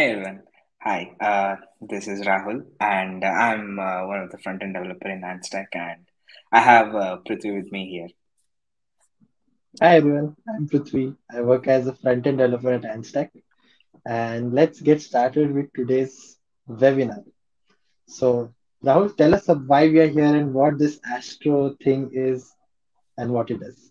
Hey everyone. Hi, uh, this is Rahul, and I'm uh, one of the front-end developer in AntStack, and I have uh, Prithvi with me here. Hi everyone, I'm Prithvi. I work as a front-end developer at AntStack, and let's get started with today's webinar. So, Rahul, tell us why we are here and what this Astro thing is and what it does.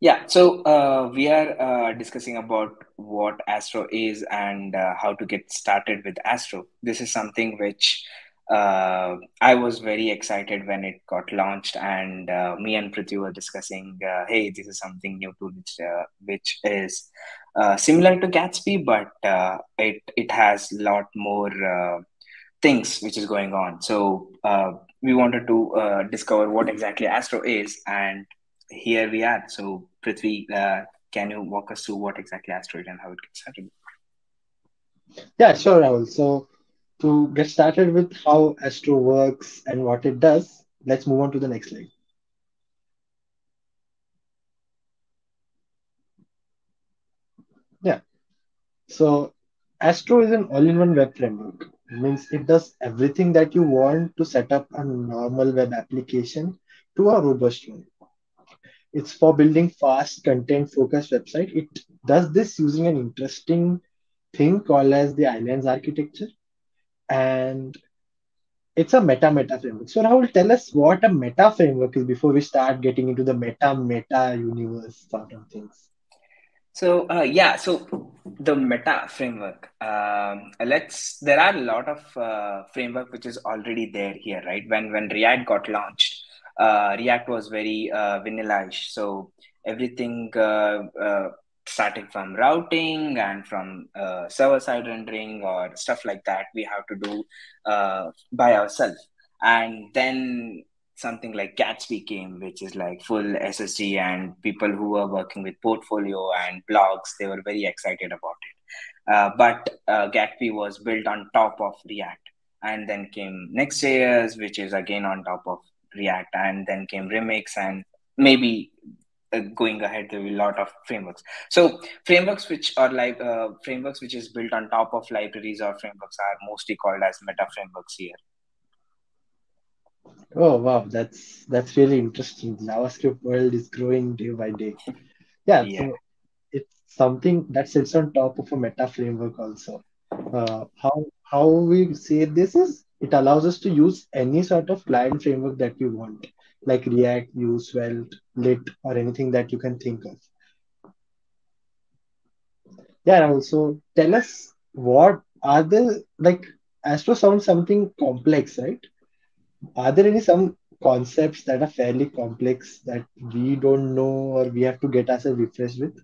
Yeah, so uh, we are uh, discussing about what Astro is and uh, how to get started with Astro. This is something which uh, I was very excited when it got launched, and uh, me and Prithvi were discussing, uh, hey, this is something new to which which is similar to Gatsby, but it it has a lot more things which is going on. So we wanted to discover what exactly Astro is, and here we are. So Prithvi, uh, can you walk us through what exactly Astro is and how it gets started? Yeah, sure, Rahul. So, to get started with how Astro works and what it does, let's move on to the next slide. Yeah, so Astro is an all-in-one web framework. It means it does everything that you want to set up a normal web application to a robust one. It's for building fast content focused website. It does this using an interesting thing called as the islands architecture. And it's a meta meta framework. So Rahul, tell us what a meta framework is before we start getting into the meta meta universe sort of things. So uh, yeah, so the Meta framework. Um, let's. There are a lot of uh, framework which is already there here, right? When when React got launched, uh, React was very uh, vanilla-ish. So everything uh, uh, starting from routing and from uh, server-side rendering or stuff like that, we have to do by ourselves. And then something like Gatsby came, which is like full SSG, and people who were working with portfolio and blogs, they were very excited about it. Uh, but uh, Gatsby was built on top of React, and then came Next.js, which is again on top of React, and then came Remix, and maybe uh, going ahead there will be a lot of frameworks so frameworks which are like uh, frameworks which is built on top of libraries or frameworks are mostly called as meta frameworks here Oh wow, that's that's really interesting. JavaScript world is growing day by day. Yeah, yeah so it's something that sits on top of a meta framework also. Uh, how how we say this is it allows us to use any sort of client framework that you want, like React, Vue, Svelte, Lit, or anything that you can think of. Yeah, also tell us what are the like Astro sounds something complex, right? Are there any some concepts that are fairly complex that we don't know or we have to get ourselves refreshed with?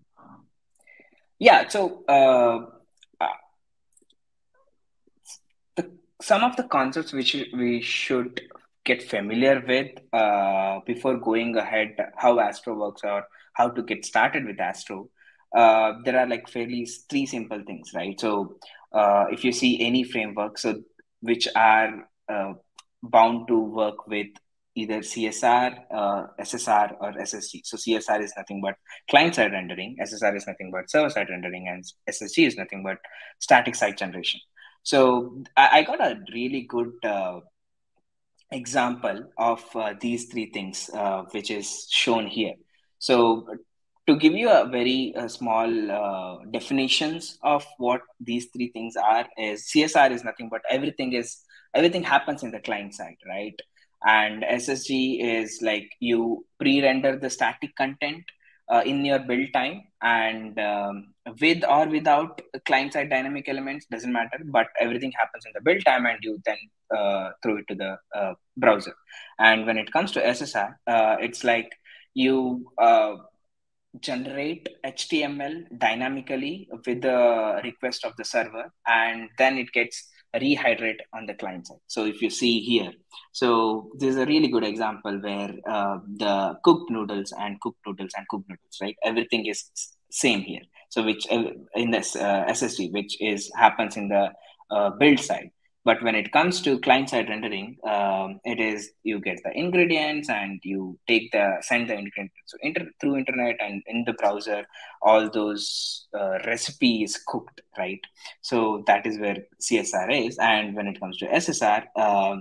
yeah so uh, the, some of the concepts which we should get familiar with uh, before going ahead how astro works or how to get started with astro uh, there are like fairly three simple things right? So uh, if you see any framework so which are uh, bound to work with either csr uh, ssr or ssg so csr is nothing but client side rendering ssr is nothing but server side rendering and ssg is nothing but static site generation so I, I got a really good uh, example of uh, these three things, uh, which is shown here. So to give you a very uh, small uh, definitions of what these three things are, is CSR is nothing but everything is everything happens in the client side, right? And SSG is like you pre-render the static content uh, in your build time and um, with or without client side dynamic elements doesn't matter but everything happens in the build time and you then uh, throw it to the uh, browser. And when it comes to ssr uh, it's like you uh, generate html dynamically with the request of the server and then it gets rehydrate on the client side. So if you see here so this is a really good example where uh, the cooked noodles and cooked noodles and cooked noodles right? Everything is same here. So which uh, in this uh, ssg which is happens in the uh, build side but when it comes to client side rendering um, it is you get the ingredients and you take the send the ingredients so inter- through internet and in the browser all those uh, recipes cooked right? So that is where csr is. And when it comes to ssr uh,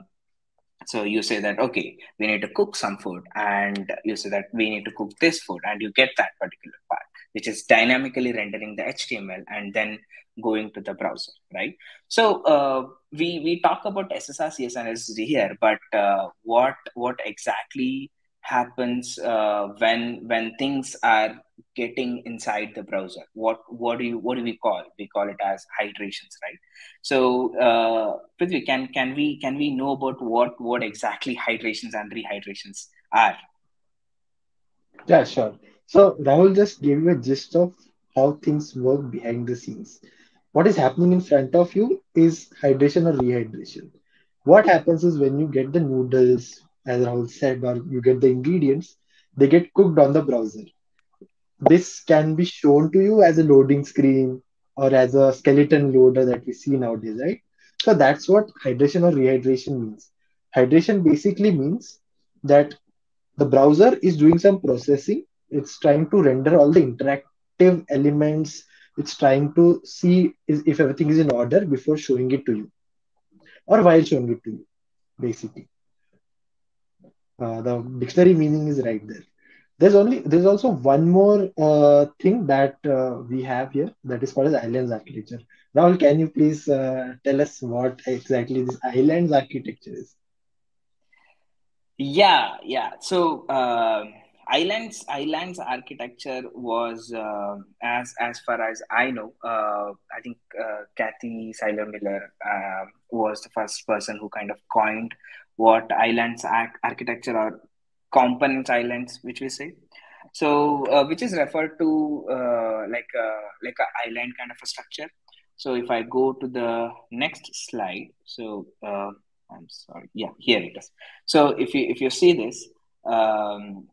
so you say that okay we need to cook some food. And you say that we need to cook this food. And you get that particular part which is dynamically rendering the html and then going to the browser right? So uh, we we talk about ssr css here but uh, what what exactly happens uh, when when things are getting inside the browser? What what do you what do we call? We call it as hydrations right? So uh, Prithvi, can can we can we know about what what exactly hydrations and rehydrations are? Yeah sure so rahul just gave you a gist of how things work behind the scenes what is happening in front of you is hydration or rehydration what happens is when you get the noodles as Rahul said, or you get the ingredients, they get cooked on the browser. This can be shown to you as a loading screen or as a skeleton loader that we see nowadays, right? So that's what hydration or rehydration means. Hydration basically means that the browser is doing some processing. It's trying to render all the interactive elements. It's trying to see if everything is in order before showing it to you or while showing it to you, basically. Uh, the dictionary meaning is right there. There's only there's also one more uh, thing that uh, we have here that is called as islands architecture. Rahul, can you please uh, tell us what exactly this islands architecture is? Yeah, yeah. So uh, islands islands architecture was uh, as as far as I know. I think Kathy Sylor Miller was the first person who kind of coined what islands architecture or components islands which we say. So uh, which is referred to uh, like a, like a island kind of a structure. So if i go to the next slide so uh, i'm sorry. Yeah here it is. So if you if you see this um,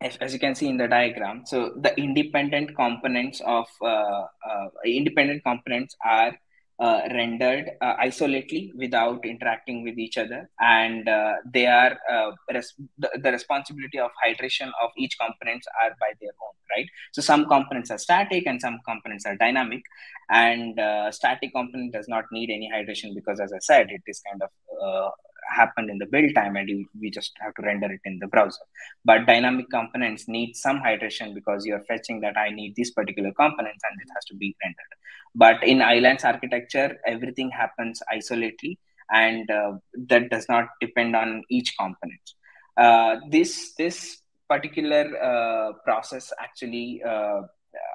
as, as you can see in the diagram so the independent components of uh, uh, independent components are uh, rendered uh, isolately without interacting with each other and uh, they are uh, res- the, the, responsibility of hydration of each components are by their own right? So some components are static and some components are dynamic and static component does not need any hydration because as i said it is kind of happened in the build time and you, we just have to render it in the browser. But dynamic components need some hydration because you're fetching that i need these particular components and it has to be rendered. But in islands architecture everything happens isolately and uh, that does not depend on each component. Uh, this this particular uh, process actually uh,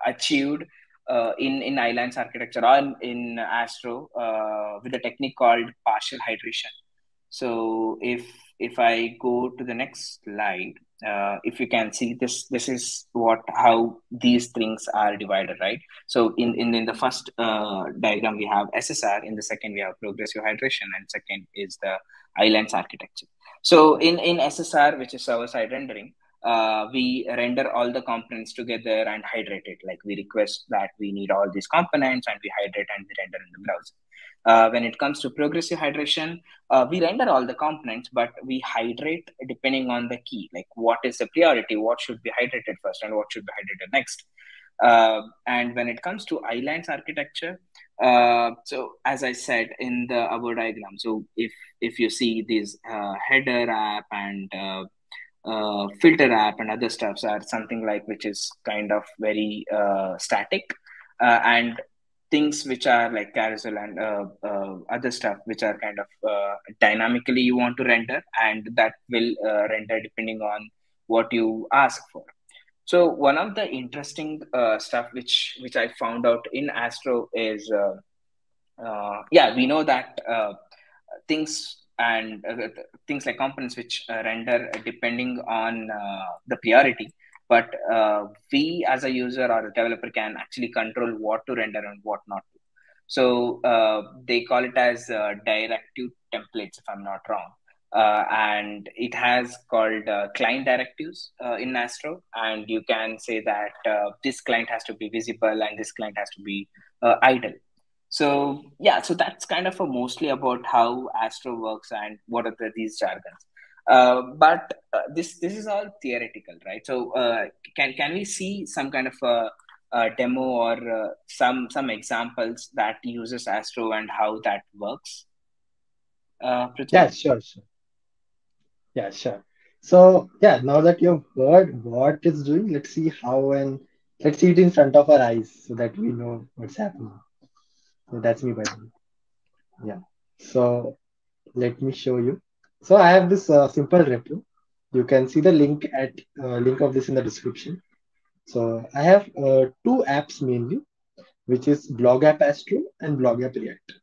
achieved uh, in in islands architecture or in, in astro uh, with a technique called partial hydration so if if i go to the next slide uh, if you can see this this is what how these things are divided right? So in in, in the first uh, diagram we have ssr in the second we have progressive hydration and second is the islands architecture. So in in ssr which is server side rendering uh, we render all the components together and hydrate it. Like we request that we need all these components and we hydrate and we render in the browser. Uh, when it comes to progressive hydration, uh, we render all the components, but we hydrate depending on the key, like what is the priority, what should be hydrated first, and what should be hydrated next. Uh, and when it comes to islands architecture, uh, so as I said in the above diagram, so if if you see this uh, header app and uh, filter app and other stuffs are something like which is kind of very static, and things which are like carousel and uh, uh, other stuff which are kind of uh, dynamically you want to render and that will uh, render depending on what you ask for. So one of the interesting uh, stuff which which i found out in astro is uh, yeah we know that things and things like components which render depending on the priority. But uh, we as a user or a developer can actually control what to render and what not to. So uh, they call it as uh, directive templates if i'm not wrong. Uh, and it has called uh, client directives uh, in Astro, and you can say that this client has to be visible and this client has to be idle. So yeah, so that's kind of mostly about how Astro works and what are the, these jargons. Uh, but uh, this this is all theoretical, right? So uh, can can we see some kind of a, a demo or uh, some some examples that uses Astro and how that works? Uh, Yeah, sure, sure. Yeah, sure. So yeah, now that you've heard what it's doing, let's see how and let's see it in front of our eyes so that we know what's happening. That's me by the way. Yeah. So let me show you. So I have this uh, simple repo. You can see the link at uh, link of this in the description. So I have uh, two apps mainly, which is Blog App Astro and Blog App React.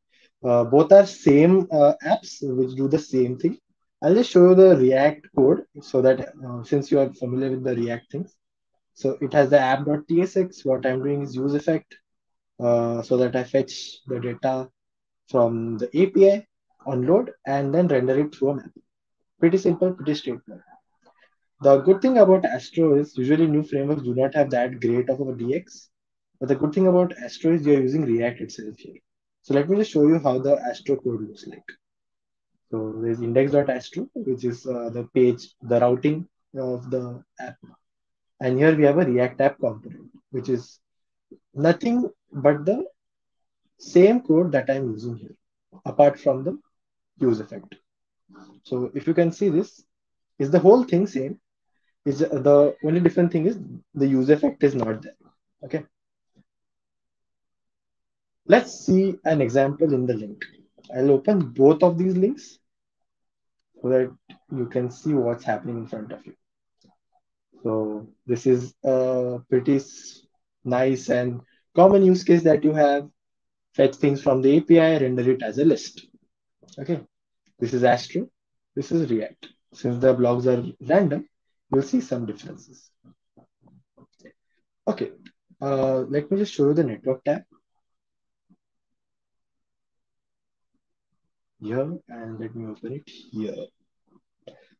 Uh, both are same uh, apps which do the same thing. I'll just show you the React code so that uh, since you are familiar with the React things. So it has the app.tsx. What I'm doing is use effect uh, so that I fetch the data from the API, onload, and then render it through a map. Pretty simple, pretty straightforward. The good thing about Astro is usually new frameworks do not have that great of a DX. But the good thing about Astro is you're using React itself here. So let me just show you how the Astro code looks like. So there's index.astro, which is uh, the page, the routing of the app. And here we have a React app component, which is nothing but the same code that I'm using here, apart from the use effect. So if you can see this, is the whole thing same? Is the only different thing is the use effect is not there. Okay. Let's see an example in the link. I'll open both of these links so that you can see what's happening in front of you. So this is a pretty nice and common use case that you have. Fetch things from the API, render it as a list. Okay. This is Astro. This is React. Since the blocks are random, you'll see some differences. Okay. Uh, let me just show you the network tab. Here and let me open it here.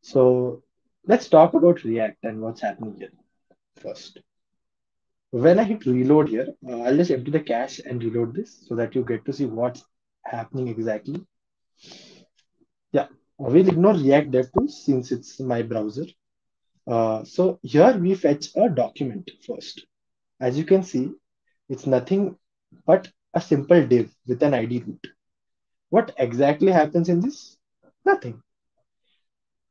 So let's talk about React and what's happening here first. When I hit reload here, uh, I'll just empty the cache and reload this so that you get to see what's happening exactly. Yeah, we'll ignore React DevTools since it's my browser. Uh, so here we fetch a document first. As you can see, it's nothing but a simple div with an ID root. What exactly happens in this? Nothing.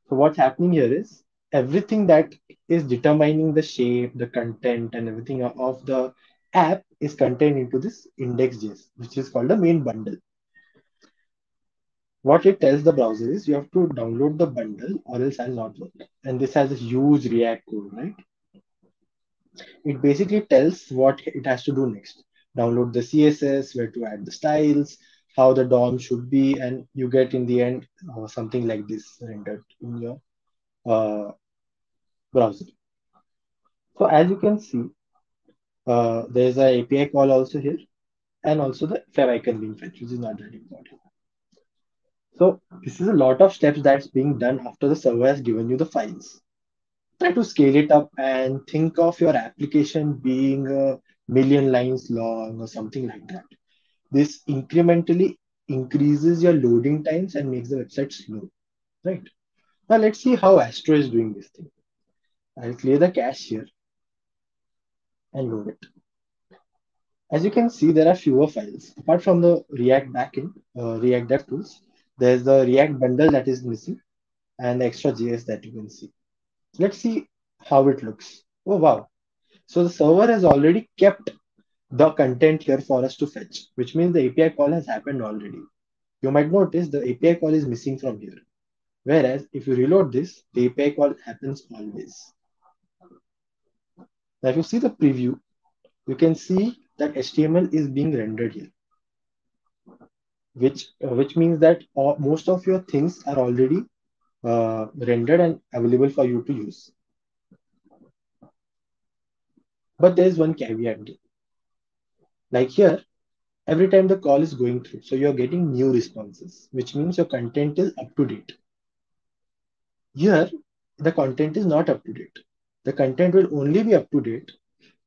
So what's happening here is everything that is determining the shape, the content, and everything of the app is contained into this index.js, which is called the main bundle. What it tells the browser is you have to download the bundle or else I'll not work. And this has a huge React code, right? It basically tells what it has to do next. Download the CSS, where to add the styles, how the DOM should be, and you get in the end uh, something like this rendered in your uh, browser. So as you can see, uh, there's an API call also here, and also the favicon being fetched, which is not that important. So this is a lot of steps that's being done after the server has given you the files. Try to scale it up and think of your application being a million lines long or something like that. This incrementally increases your loading times and makes the website slow, right? Now let's see how Astro is doing this thing. I'll clear the cache here and load it. As you can see, there are fewer files. Apart from the React backend, uh, React DevTools, there's the React bundle that is missing and the extra JS that you can see. Let's see how it looks. Oh, wow. So the server has already kept the content here for us to fetch, which means the API call has happened already. You might notice the API call is missing from here. Whereas if you reload this, the API call happens always. Now, if you see the preview, you can see that HTML is being rendered here, which uh, which means that all, most of your things are already uh, rendered and available for you to use. But there is one caveat. Like here, every time the call is going through, so you're getting new responses, which means your content is up to date. Here, the content is not up to date. The content will only be up to date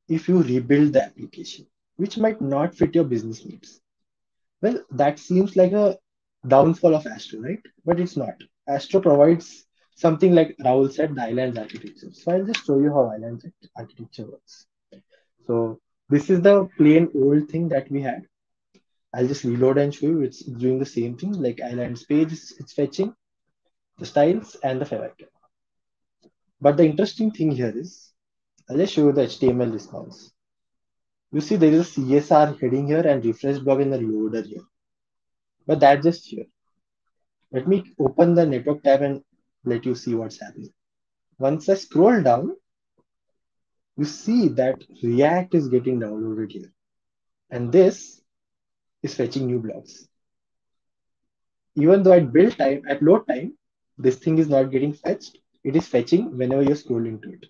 if you rebuild the application, which might not fit your business needs. Well, that seems like a downfall of Astro, right? But it's not. Astro provides something like Rahul said, the islands architecture. So I'll just show you how islands architecture works. So this is the plain old thing that we had. I'll just reload and show you it's doing the same thing like islands page, it's fetching the styles and the favicon. But the interesting thing here is, I'll just show you the HTML response. You see there is a CSR heading here and refresh blog in the loader here. But that's just here. Let me open the network tab and let you see what's happening. Once I scroll down, you see that React is getting downloaded here. And this is fetching new blocks. Even though at build time, at load time, this thing is not getting fetched. It is fetching whenever you're scrolling to it.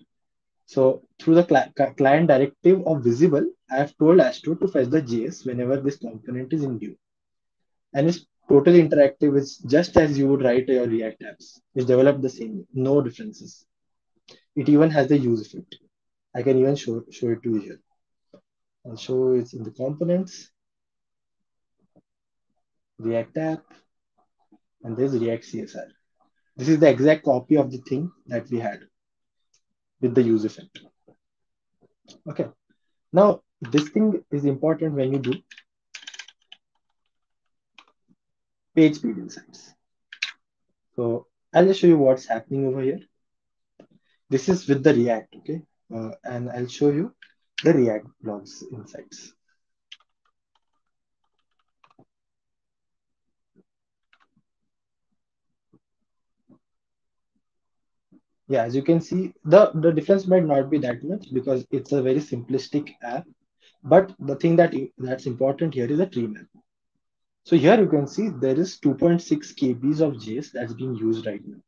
So through the cl client directive of visible, I have told Astro to fetch the JS whenever this component is in view. And it's totally interactive. It's just as you would write your React apps. It's developed the same, no differences. It even has the use effect. I can even show, show it to you here. I'll show it in the components. React app, and there's React CSR. This is the exact copy of the thing that we had with the use effect. Okay. Now, this thing is important when you do page speed insights. So I'll just show you what's happening over here. This is with the React, okay? Uh, and I'll show you the React blogs insights. Yeah as you can see the the difference might not be that much because it's a very simplistic app. But the thing that that's important here is a tree map. So here you can see there is 2.6 kbs of js that's being used right now.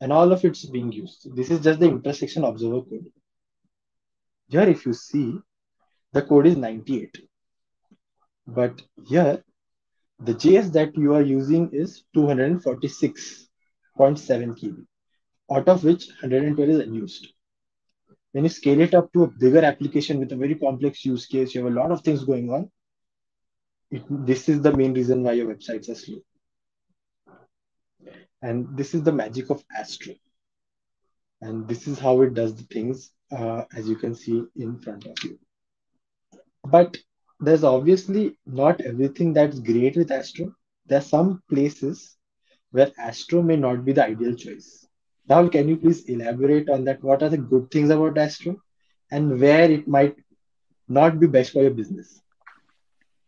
And all of it's being used. This is just the intersection observer code. Here if you see the code is 98 but here the js that you are using is 246.7 kb out of which 112 is unused. When you scale it up to a bigger application with a very complex use case, you have a lot of things going on. It, this is the main reason why your websites are slow. And this is the magic of Astro. And this is how it does the things, uh, as you can see in front of you. But there's obviously not everything that's great with Astro. There are some places where Astro may not be the ideal choice. Now, can you please elaborate on that? What are the good things about Astro and where it might not be best for your business?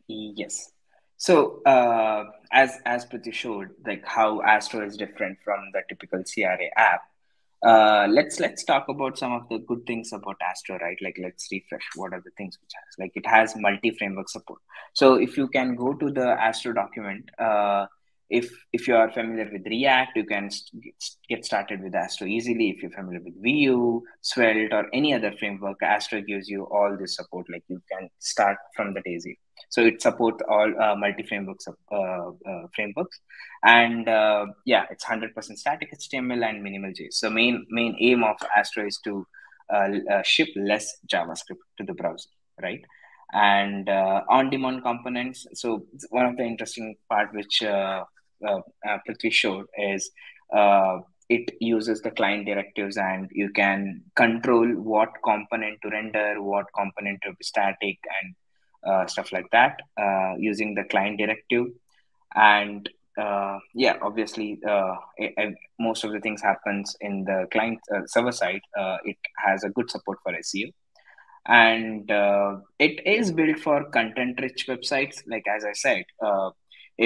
Yes. So, uh, as as Prithvi showed, like how Astro is different from the typical CRA app. Uh, let's let's talk about some of the good things about Astro, right? Like let's refresh. What are the things which has? Like it has multi framework support. So if you can go to the Astro document, uh, if if you are familiar with React, you can get started with Astro easily. If you're familiar with Vue, Svelte, or any other framework, Astro gives you all this support. Like you can start from the day zero. So it supports all uh, multi frameworks uh, uh, frameworks, and uh, yeah, it's hundred percent static HTML and minimal JS. So main main aim of Astro is to uh, uh, ship less JavaScript to the browser, right? and on-demand components. So one of the interesting part which uh, uh, uh, Prithvi showed is uh, it uses the client directives and you can control what component to render, what component to be static and uh, stuff like that uh, using the client directive. And uh, yeah, obviously, it, it, most of the things happens in the client server side. it has a good support for SEO and it is built for content rich websites like as i said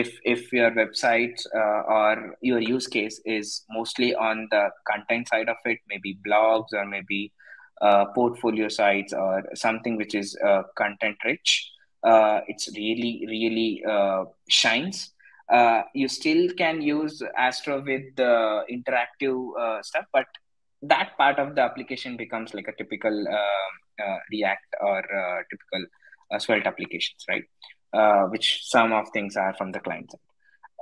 if if your website uh, or your use case is mostly on the content side of it maybe blogs or maybe uh, portfolio sites or something which is uh, content rich uh, it's really really uh, shines. Uh, you still can use astro with the interactive stuff but that part of the application becomes like a typical react or typical svelte applications right uh, which some of things are from the client side.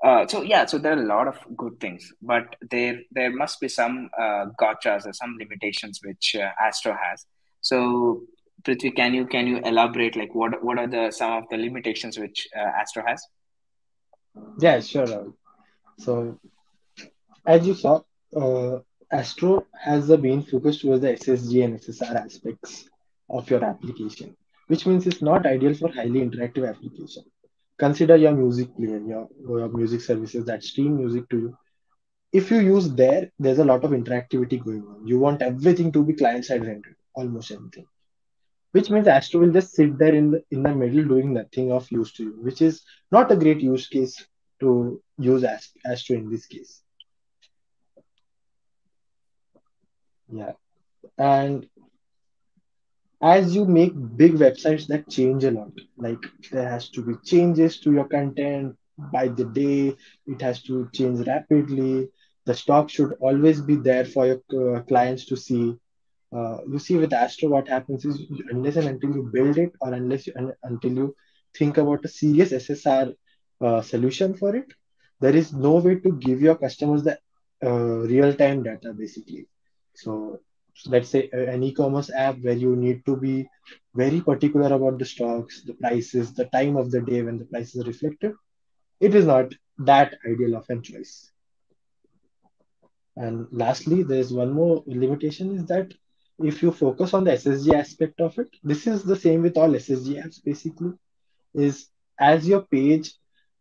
Uh, so yeah, so there are a lot of good things, but there there must be some uh, gotchas or some limitations which uh, Astro has. So Prithvi, can you can you elaborate like what what are the some of the limitations which uh, Astro has? Yeah, sure. So, as you saw, uh, Astro has been focused focus towards the SSG and SSR aspects of your application, which means it's not ideal for highly interactive application. Consider your music player, your, your music services that stream music to you. If you use there, there's a lot of interactivity going on. You want everything to be client side rendered, almost everything. Which means Astro will just sit there in the in the middle doing nothing of use to you, which is not a great use case to use Astro in this case. Yeah. And as you make big websites that change a lot, like there has to be changes to your content by the day, it has to change rapidly. The stock should always be there for your uh, clients to see. Uh, you see, with Astro, what happens is unless and until you build it, or unless you, un- until you think about a serious SSR uh, solution for it, there is no way to give your customers the uh, real time data basically. So let's say an e-commerce app where you need to be very particular about the stocks, the prices, the time of the day when the prices are reflected, it is not that ideal of a choice. And lastly, there's one more limitation is that if you focus on the SSG aspect of it, this is the same with all SSG apps basically, is as your page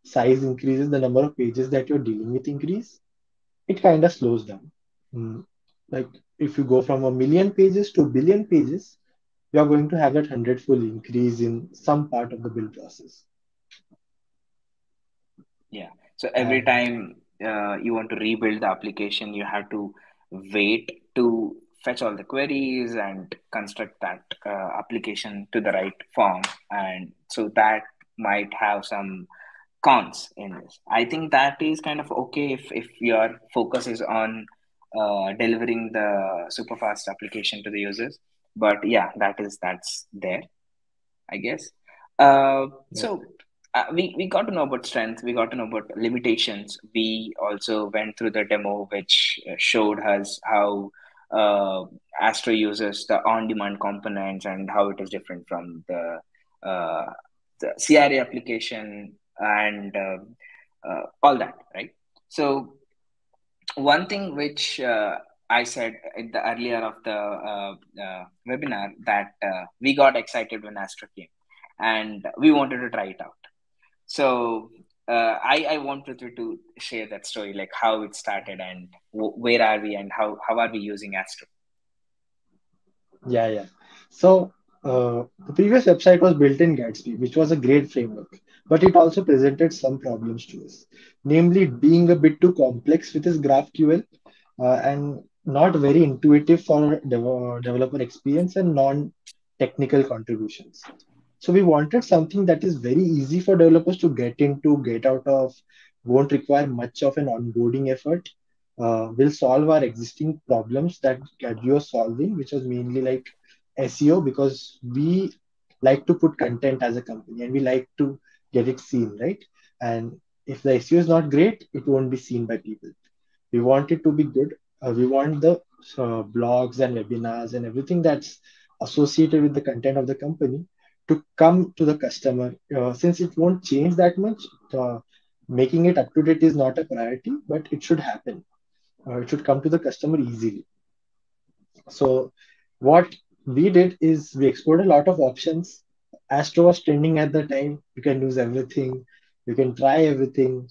size increases, the number of pages that you're dealing with increase, it kind of slows down. Mm. Like if you go from a million pages to a billion pages, you are going to have that hundredfold increase in some part of the build process. Yeah. So every and, time uh, you want to rebuild the application, you have to wait to fetch all the queries and construct that uh, application to the right form. And so that might have some cons in this. I think that is kind of okay if, if your focus is on uh, delivering the super fast application to the users. But yeah, that is that's there, I guess. Uh, yeah. So uh, we we got to know about strengths. We got to know about limitations. We also went through the demo, which uh, showed us how uh, Astro uses the on-demand components and how it is different from the uh, the CRA application and uh, uh, all that, right? So one thing which uh, I said in the earlier of the uh, uh, webinar that uh, we got excited when Astro came, and we wanted to try it out. So uh, I I wanted you to share that story, like how it started and w- where are we and how how are we using Astro. Yeah, yeah. So uh, the previous website was built in Gatsby, which was a great framework, but it also presented some problems to us, namely being a bit too complex with its GraphQL uh, and not very intuitive for dev- developer experience and non-technical contributions. So we wanted something that is very easy for developers to get into, get out of, won't require much of an onboarding effort, uh, will solve our existing problems that was solving, which was mainly like SEO because we like to put content as a company and we like to get it seen, right? And if the SEO is not great, it won't be seen by people. We want it to be good. Uh, we want the uh, blogs and webinars and everything that's associated with the content of the company to come to the customer. Uh, since it won't change that much, making it up to date is not a priority, but it should happen. Uh, it should come to the customer easily. So, what we did is we explored a lot of options. Astro was trending at the time. You can lose everything. You can try everything.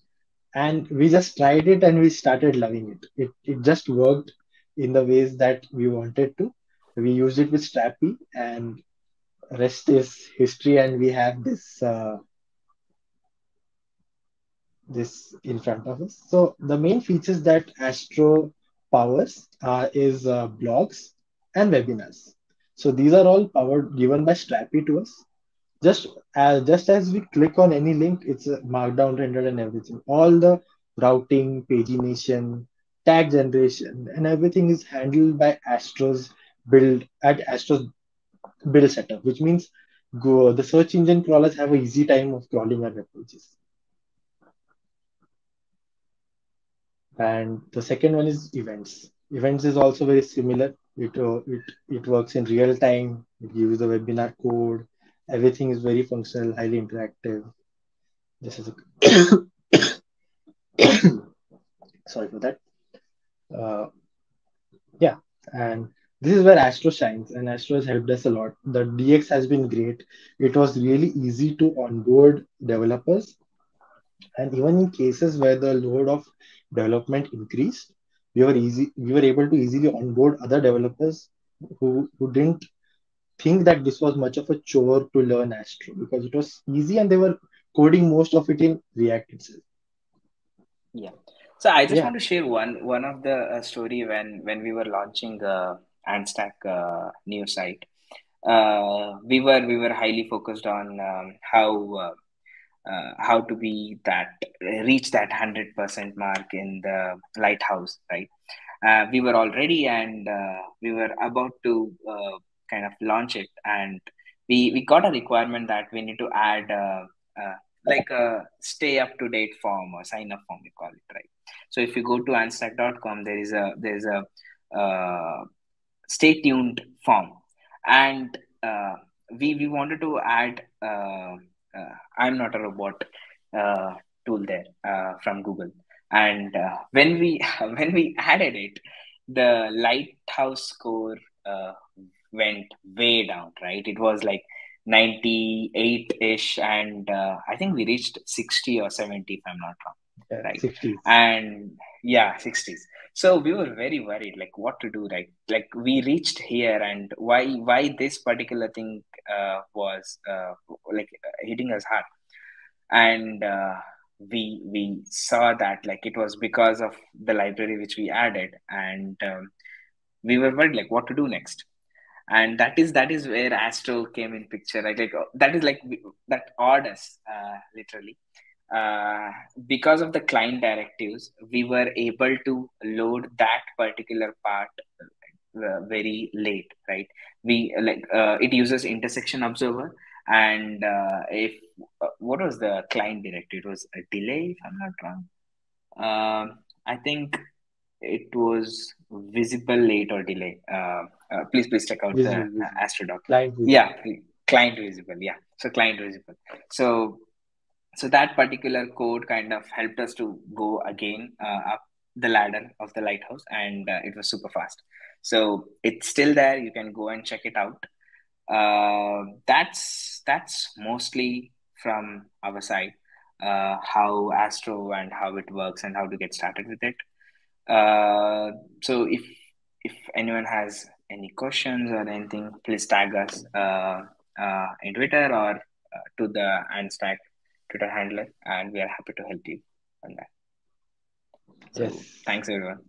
And we just tried it and we started loving it. It, it just worked in the ways that we wanted to. We used it with Strapi and rest is history. And we have this uh, this in front of us. So the main features that Astro powers uh, is uh, blogs and webinars. So these are all powered given by Strapi to us. Just as just as we click on any link, it's markdown rendered and everything. All the routing, pagination, tag generation, and everything is handled by Astro's build at Astro's build setup, which means go the search engine crawlers have an easy time of crawling our web pages. And the second one is events. Events is also very similar. It, uh, it, it works in real time. It gives the webinar code. Everything is very functional, highly interactive. This is a Sorry for that. Uh, yeah, and this is where Astro shines, and Astro has helped us a lot. The DX has been great. It was really easy to onboard developers, and even in cases where the load of development increased, we were easy. We were able to easily onboard other developers who who didn't think that this was much of a chore to learn Astro because it was easy and they were coding most of it in React itself. Yeah. So I just Yeah. want to share one one of the uh, story when when we were launching uh, AntStack uh, new site. Uh, we were we were highly focused on um, how uh, uh, how to be that reach that 100% mark in the lighthouse right uh, we were already and uh, we were about to uh, kind of launch it. And we we got a requirement that we need to add uh, uh, like a stay up to date form or sign up form we call it right? So if you go to antstack.com there is a there is a uh, stay tuned form. And uh, we we wanted to add uh, uh, i'm not a robot tool there from google. And when we when we added it the lighthouse score uh, went way down right? It was like 98 ish and uh, i think we reached 60 or 70 if i'm not wrong Yeah, right? 60s. and yeah 60s so we were very worried like what to do right? Like we reached here and why why this particular thing uh, was uh, like hitting us hard. And uh, we we saw that like it was because of the library which we added and um, we were worried like what to do next and that is that is where astro came in picture right? Like uh, that is like that awed us uh, literally. Uh, because of the client directives we were able to load that particular part uh, very late right? We like uh, it uses intersection observer and uh, if what was the client directive? It was a delay if i'm not wrong. Um, i think it was visible late or delay. Uh, uh, please, please check out the Visible, uh. Astrodoc. Client visible. Yeah, client visible. Yeah, so client visible. So, so that particular code kind of helped us to go again uh, up the ladder of the lighthouse, and uh, it was super fast. So it's still there. You can go and check it out. Uh, that's that's mostly from our side. Uh, how Astro and how it works and how to get started with it. Uh, so if if anyone has any questions or anything, please tag us uh, uh, in Twitter or uh, to the AntStack Twitter handler, and we are happy to help you on that. So Yes. thanks everyone.